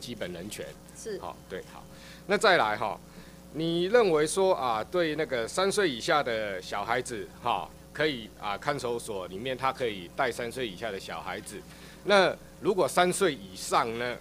基本人权。是，好，对，好。那再来哈，你认为说啊，对那个三岁以下的小孩子哈，可以啊，看守所里面他可以带三岁以下的小孩子。那如果三岁以上呢？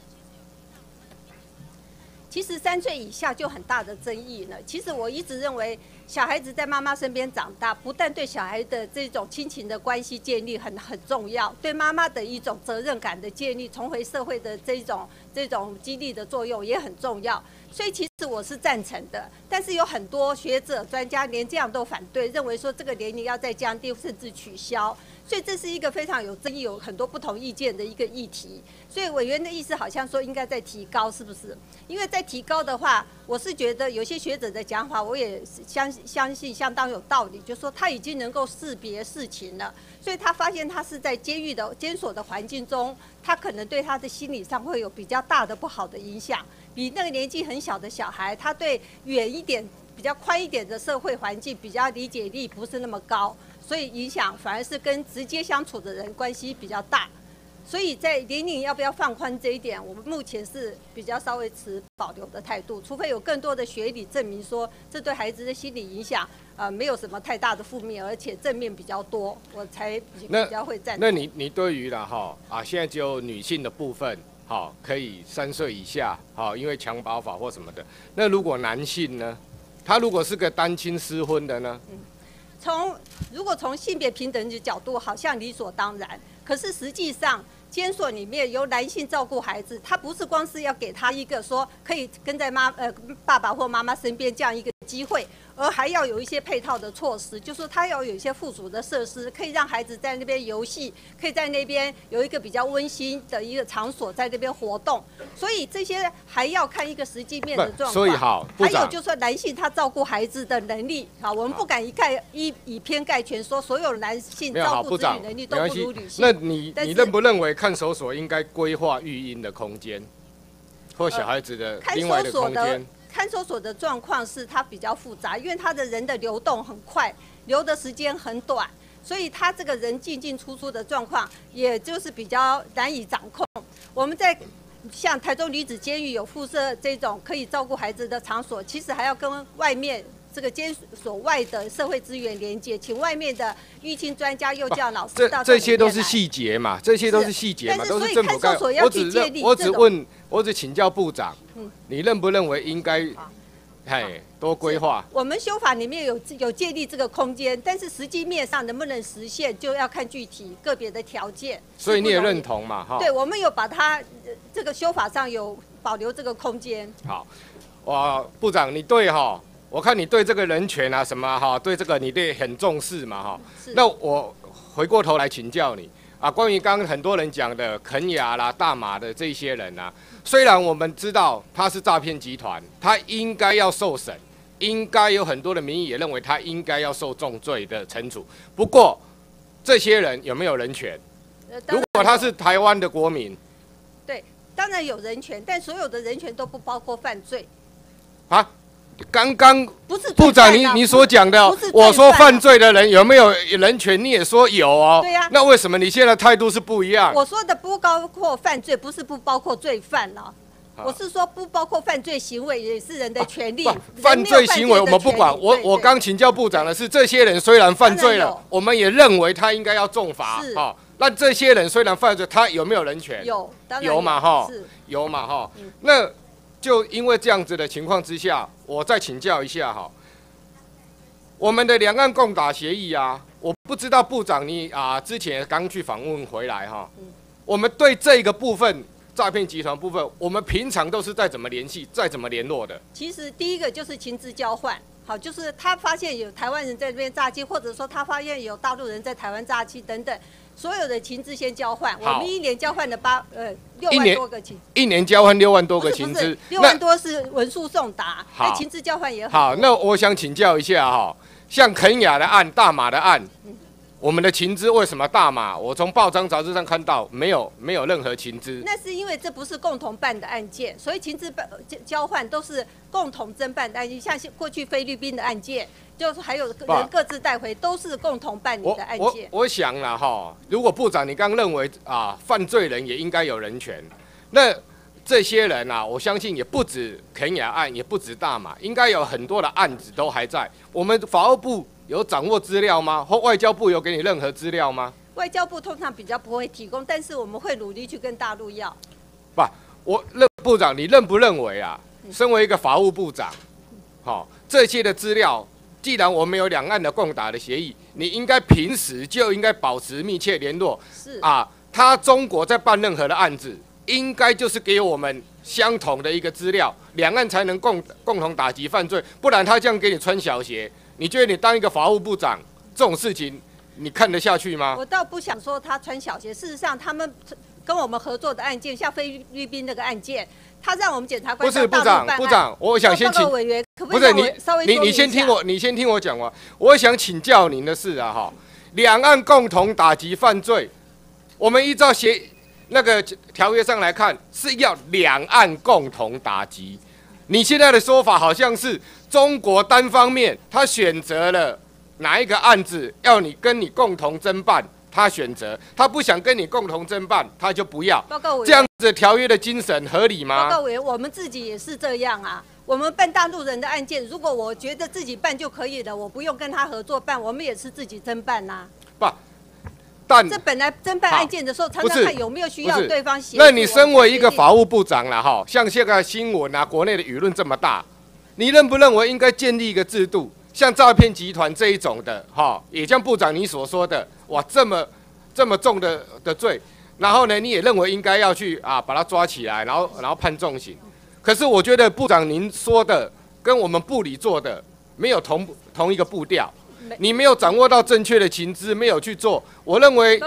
其实三岁以下就很大的争议了。其实我一直认为，小孩子在妈妈身边长大，不但对小孩的这种亲情的关系建立很很重要，对妈妈的一种责任感的建立，重回社会的这种这种激励的作用也很重要。所以其实我是赞成的，但是有很多学者专家连这样都反对，认为说这个年龄要再降低甚至取消。所以这是一个非常有争议、有很多不同意见的一个议题。所以委员的意思好像说应该再提高，是不是？因为在提高的话，我是觉得有些学者的讲法，我也相相信相当有道理，就说他已经能够识别事情了，所以他发现他是在监狱的监所的环境中，他可能对他的心理上会有比较大的不好的影响，比那个年纪很小的小孩，他对远一点、比较宽一点的社会环境比较理解力不是那么高。所以影响反而是跟直接相处的人关系比较大，所以在年龄要不要放宽这一点，我们目前是比较稍微持保留的态度，除非有更多的学理证明说这对孩子的心理影响呃没有什么太大的负面，而且正面比较多，我才比较会赞。那你你对于了哈啊，现在只有女性的部分好可以三岁以下好，因为强保法或什么的，那如果男性呢，他如果是个单亲失婚的呢？从如果从性别平等的角度，好像理所当然。可是实际上，监所里面由男性照顾孩子，他不是光是要给他一个说可以跟在妈呃爸爸或妈妈身边这样一个机会。而还要有一些配套的措施，就是说他要有一些附属的设施，可以让孩子在那边游戏，可以在那边有一个比较温馨的一个场所在那边活动。所以这些还要看一个实际面的状况。所以好，还有就是说男性他照顾孩子的能力，好，我们不敢一概一以偏概全说所有男性照顾子女能力都不如女性。那你你认不认为看守所应该规划育婴的空间，或小孩子的另外的空间？看守所的状况是它比较复杂，因为它的人的流动很快，留的时间很短，所以他这个人进进出出的状况，也就是比较难以掌控。我们在像台中女子监狱有附设这种可以照顾孩子的场所，其实还要跟外面这个监所外的社会资源连接，请外面的育亲专家、幼教老师到这这些都是细节嘛，这些都是细节嘛，都是政府该。我只我只问，我只请教部长。你认不认为应该，嘿，多规划？我们修法里面有有建立这个空间，但是实际面上能不能实现，就要看具体个别的条件。所以你也认同嘛？哈，对，我们有把它这个修法上有保留这个空间。好，哇，部长你对哈，我看你对这个人权啊什么哈，对这个你对很重视嘛哈。那我回过头来请教你。啊，关于刚刚很多人讲的肯雅啦、大马的这些人啊，虽然我们知道他是诈骗集团，他应该要受审，应该有很多的民意也认为他应该要受重罪的惩处。不过，这些人有没有人权？如果他是台湾的国民，对，当然有人权，但所有的人权都不包括犯罪。啊？刚刚不是部长，你你所讲的，我说犯罪的人有没有人权？你也说有哦。对呀。那为什么你现在态度是不一样？我说的不包括犯罪，不是不包括罪犯了。我是说不包括犯罪行为，也是人的权利。犯罪行为我们不管。我我刚请教部长的是，这些人虽然犯罪了，我们也认为他应该要重罚。是。好，那这些人虽然犯罪，他有没有人权？有，有嘛哈？是。有嘛哈？那。就因为这样子的情况之下，我再请教一下哈，我们的两岸共打协议啊，我不知道部长你啊之前刚去访问回来哈，我们对这个部分诈骗集团部分，我们平常都是在怎么联系，再怎么联络的？其实第一个就是情资交换，好，就是他发现有台湾人在这边诈欺，或者说他发现有大陆人在台湾诈欺等等。所有的情资先交换，我们一年交换了八呃六万多个情，一年交换六万多个情资，六万多是文书送达，那情资交换也好。好，那我想请教一下哈，像肯雅的案、大马的案，我们的情资为什么大马？我从报章杂志上看到没有没有任何情资。那是因为这不是共同办的案件，所以情资办交换都是共同侦办的案件，像过去菲律宾的案件。就是还有人各自带回，都是共同办理的案件。我我想了哈，如果部长你刚认为啊，犯罪人也应该有人权，那这些人啊，我相信也不止肯雅案，也不止大马，应该有很多的案子都还在。我们法务部有掌握资料吗？或外交部有给你任何资料吗？外交部通常比较不会提供，但是我们会努力去跟大陆要。不，我任部长，你认不认为啊？身为一个法务部长，好，这些的资料，既然我们有两岸的共打的协议，你应该平时就应该保持密切联络。是啊，他中国在办任何的案子，应该就是给我们相同的一个资料，两岸才能共共同打击犯罪，不然他这样给你穿小鞋，你觉得你当一个法务部长，这种事情你看得下去吗？我倒不想说他穿小鞋，事实上他们跟我们合作的案件，像菲律宾那个案件。他让我们检察官不是部长，部长，我想先请委员，可不是你，你你先听我，你先听我讲完。我想请教您的事啊，哈，两岸共同打击犯罪，我们依照协那个条约上来看，是要两岸共同打击。你现在的说法好像是中国单方面，他选择了哪一个案子要你跟你共同侦办。他选择，他不想跟你共同侦办，他就不要。报告委员，这样子条约的精神合理吗？报告委员，我们自己也是这样啊。我们办大陆人的案件，如果我觉得自己办就可以了，我不用跟他合作办，我们也是自己侦办呐。不，但这本来侦办案件的时候，常常看有没有需要对方协助。那你身为一个法务部长了哈，像现在新闻啊，国内的舆论这么大，你认不认为应该建立一个制度？像诈骗集团这一种的，哈，也像部长你所说的，哇，这么这么重的的罪，然后呢，你也认为应该要去啊，把他抓起来，然后然后判重刑。可是我觉得部长您说的跟我们部里做的没有同同一个步调，你没有掌握到正确的情资，没有去做。我认为，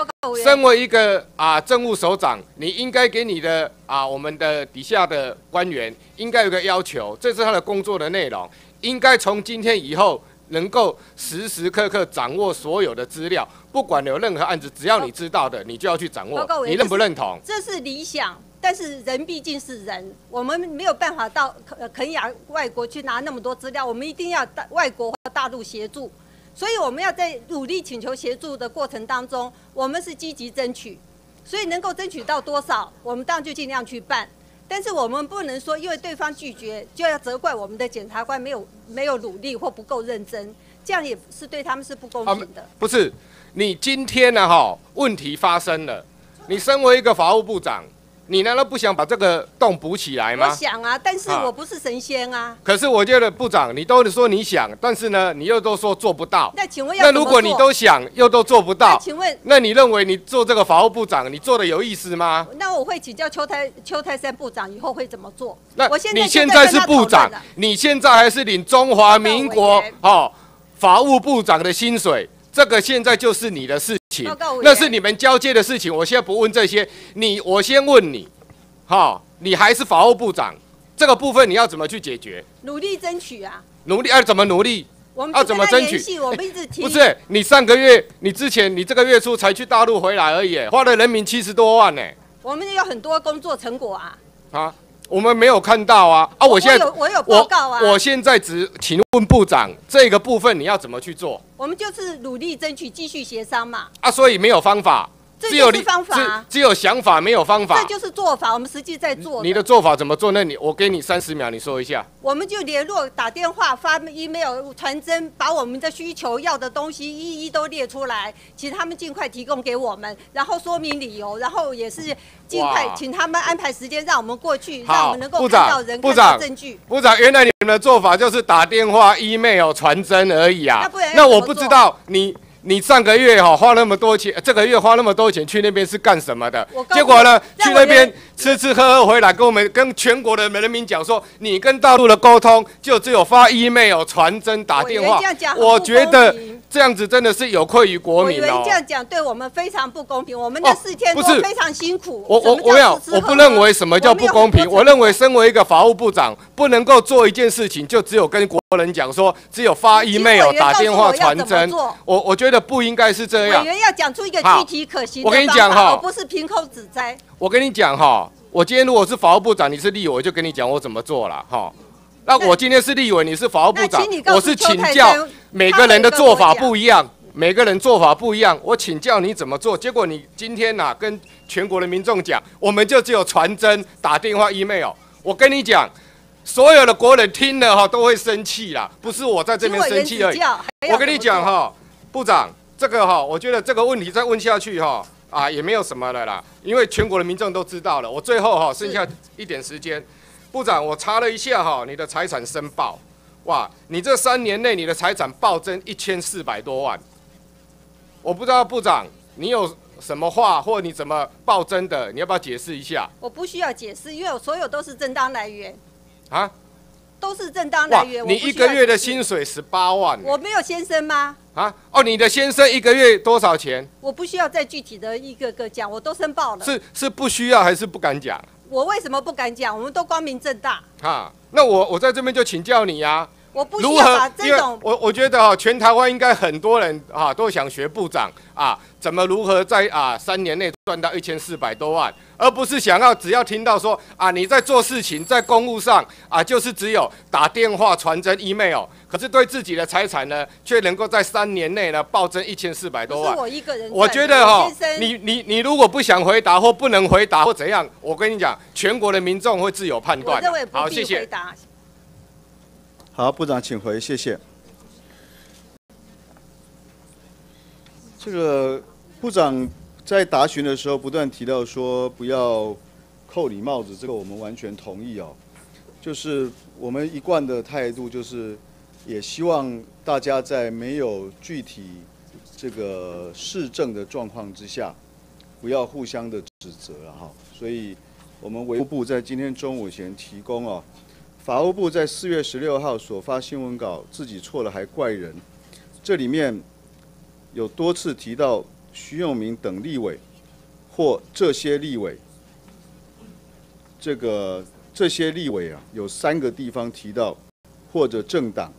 身为一个啊政务首长，你应该给你的啊我们的底下的官员应该有个要求，这是他的工作的内容。应该从今天以后，能够时时刻刻掌握所有的资料，不管有任何案子，只要你知道的，你就要去掌握。你认不认同？这是理想，但是人毕竟是人，我们没有办法到肯肯雅外国去拿那么多资料，我们一定要大外国或大陆协助，所以我们要在努力请求协助的过程当中，我们是积极争取，所以能够争取到多少，我们当然就尽量去办。但是我们不能说，因为对方拒绝，就要责怪我们的检察官没有没有努力或不够认真，这样也是对他们是不公平的。不是，你今天呢？哈，问题发生了，你身为一个法务部长。你难道不想把这个洞补起来吗？我想啊，但是我不是神仙啊。可是我觉得部长，你都说你想，但是呢，你又都说做不到。那请问要那如果你都想又都做不到，那请问，那你认为你做这个法务部长，你做的有意思吗？那我会请教邱泰邱泰山部长以后会怎么做？那我现在你现在是部长，你现在还是领中华民国哦法务部长的薪水，这个现在就是你的事情，那是你们交接的事情。我现在不问这些，你我先问你。好，你还是法务部长，这个部分你要怎么去解决？努力争取啊！努力要怎么努力？我们要怎么争取？我们一直提。不是你上个月，你之前你这个月初才去大陆回来而已，花了人民七十多万呢。我们有很多工作成果啊。啊，我们没有看到啊啊！我现在我有报告啊。我现在只请问部长，这个部分你要怎么去做？我们就是努力争取，继续协商嘛。啊，所以没有方法。只有方法，只有想法，没有方法。这就是做法，我们实际在做。你的做法怎么做？那你我给你三十秒，你说一下。我们就联络、打电话、发 email、传真，把我们的需求、要的东西一一都列出来，请他们尽快提供给我们，然后说明理由，然后也是尽快请他们安排时间，让我们过去，让我们能够看到人、看到证据。部长，原来你们的做法就是打电话、email、传真而已啊？那不然，那我不知道你。你上个月哈花那么多钱，这个月花那么多钱去那边是干什么的？结果呢，去那边吃吃喝喝回来，跟我们跟全国的人民讲说，你跟大陆的沟通就只有发 email、传真、打电话。我觉得这样子真的是有愧于国民哦。这样讲对我们非常不公平。我们的四天多非常辛苦。我我我有，我不认为什么叫不公平。我认为身为一个法务部长，不能够做一件事情就只有跟国人讲说，只有发 email、打电话、传真。我我觉得。不应该是这样。委员要讲出一个具体可行的我跟你讲哈，而不是凭空指摘。我跟你讲哈，我今天如果是法务部长，你是立委，我就跟你讲我怎么做了哈。那我今天是立委，你是法务部长，我是请教每个人的做法不一样。每个人做法不一样，我请教你怎么做，结果你今天呐、跟全国的民众讲，我们就只有传真、打电话、email。我跟你讲，所有的国人听了哈都会生气啦，不是我在这边生气而已。我跟你讲哈，部长，这个哈，我觉得这个问题再问下去哈，啊也没有什么了啦，因为全国的民众都知道了。我最后哈剩下一点时间，部长，我查了一下哈，你的财产申报，哇，你这三年内你的财产暴增一千四百多万，我不知道部长你有什么话或你怎么暴增的，你要不要解释一下我不需要解释，因为我所有都是正当来源，啊？都是正当来源。，我你一个月的薪水十八万呢我没有先生吗？啊？哦，你的先生一个月多少钱？我不需要再具体的一个个讲，我都申报了。是是不需要还是不敢讲？我为什么不敢讲？我们都光明正大，啊，那我我在这边就请教你呀、我不需要这种我我觉得啊，全台湾应该很多人啊都想学部长啊，怎么如何在啊三年内赚到一千四百多万，而不是想要只要听到说啊你在做事情在公务上啊就是只有打电话、传真、email，可是对自己的财产呢却能够在三年内呢暴增一千四百多万。我一个人。我觉得哈你你你如果不想回答或不能回答或怎样，我跟你讲，全国的民众会自有判我断好，必谢谢。好，部长请回，谢谢。这个部长在答询的时候不断提到说不要扣你帽子，这个我们完全同意哦。就是我们一贯的态度就是，也希望大家在没有具体这个市政的状况之下，不要互相的指责了哈。所以，我们维护部在今天中午前提供哦。法务部在四月十六号所发新闻稿，自己错了还怪人，这里面有多次提到徐永明等立委或这些立委，这个这些立委啊，有三个地方提到或者政党，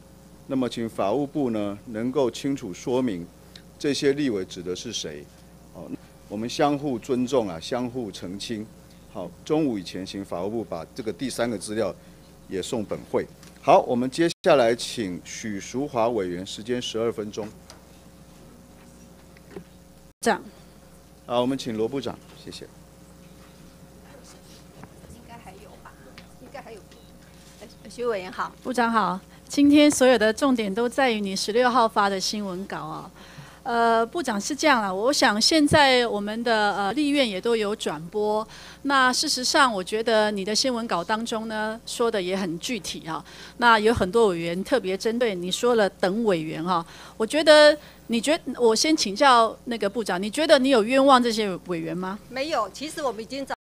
那么请法务部呢能够清楚说明这些立委指的是谁？好，我们相互尊重啊，相互澄清。好，中午以前请法务部把这个第三个资料。也送本会。好，我们接下来请许淑华委员，时间十二分钟。长，好，我们请罗部长，谢谢。应该还有吧？应该还有。呃徐委员好，部长好。今天所有的重点都在于你十六号发的新闻稿啊。呃，部长是这样啊，我想现在我们的呃立院也都有转播。那事实上，我觉得你的新闻稿当中呢说的也很具体啊。那有很多委员特别针对你说了等委员哈、我觉得你觉我先请教那个部长，你觉得你有冤枉这些委员吗？没有。其实我们已经找